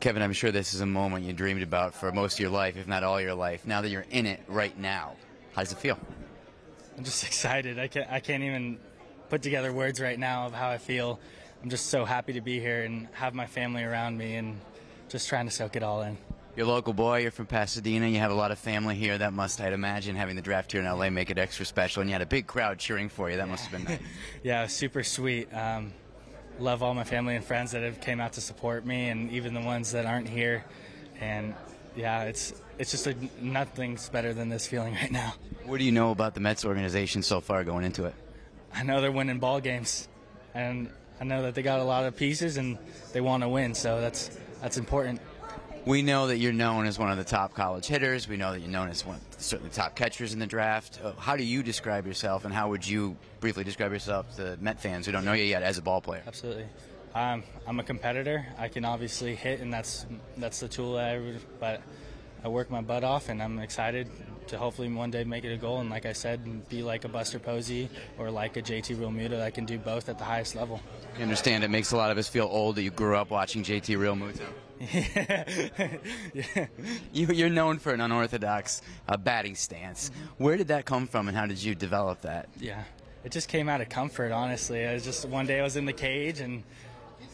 Kevin, I'm sure this is a moment you dreamed about for most of your life, if not all your life. Now that you're in it right now, how does it feel? I'm just excited. I can't, I can't even put together words right now of how I feel. I'm just so happy to be here and have my family around me and just trying to soak it all in. You're a local boy, you're from Pasadena, you have a lot of family here. That must, I'd imagine, having the draft here in LA make it extra special. And you had a big crowd cheering for you. That must have been nice. yeah, super sweet. Um, love all my family and friends that have came out to support me, and even the ones that aren't here. And yeah, it's it's just a, nothing's better than this feeling right now. What do you know about the Mets organization so far going into it? I know they're winning ball games, and I know that they got a lot of pieces and they want to win. So that's that's important. We know that you're known as one of the top college hitters. We know that you're known as one of certainly top catchers in the draft. Uh, how do you describe yourself, and how would you briefly describe yourself to Met fans who don't know you yet as a ball player? Absolutely. Um, I'm a competitor. I can obviously hit, and that's that's the tool that I. would, But I work my butt off, and I'm excited to hopefully one day make it a goal. And like I said, be like a Buster Posey or like a JT Realmuto that can do both at the highest level. You understand it makes a lot of us feel old that you grew up watching JT Realmuto. yeah. You, are known for an unorthodox uh, batting stance. Where did that come from, and how did you develop that? Yeah, it just came out of comfort. Honestly, I was just one day I was in the cage and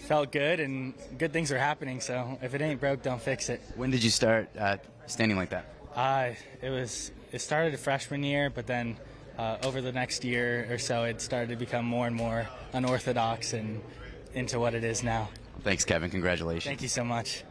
felt good, and good things are happening. So if it ain't broke, don't fix it. When did you start uh, standing like that? Uh, it was it started freshman year, but then uh, over the next year or so, it started to become more and more unorthodox and into what it is now. Thanks, Kevin. Congratulations. Thank you so much.